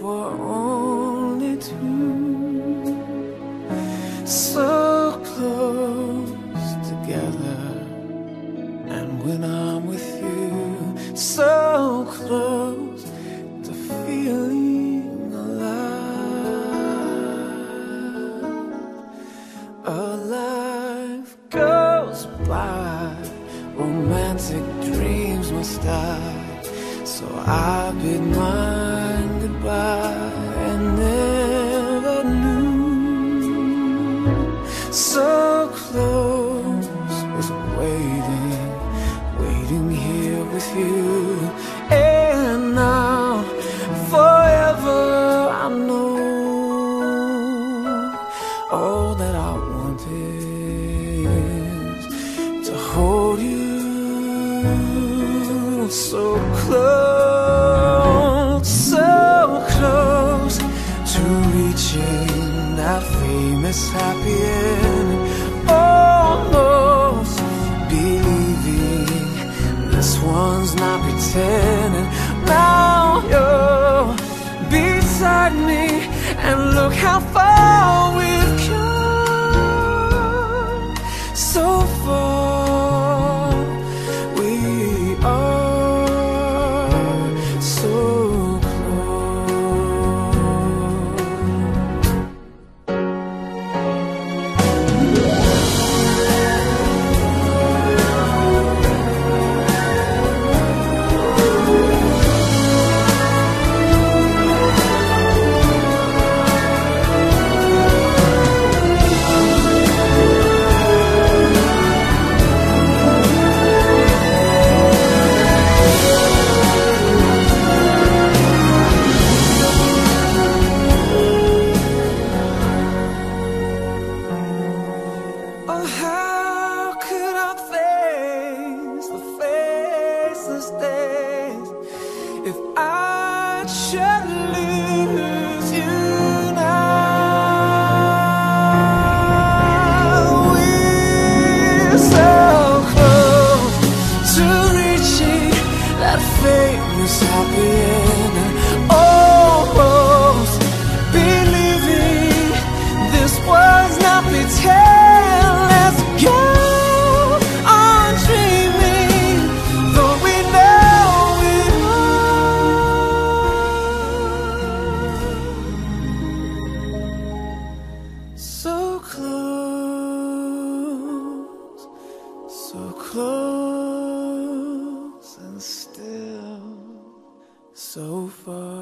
for only two. So when I'm with you, so close to feeling alive. A life goes by, romantic dreams must die. So I bid mine so close, so close to reaching that famous happy end. Almost believing this one's not pretending. Now you're beside me, and look how far So close oh, to reaching that famous happy end. Close, and still so far.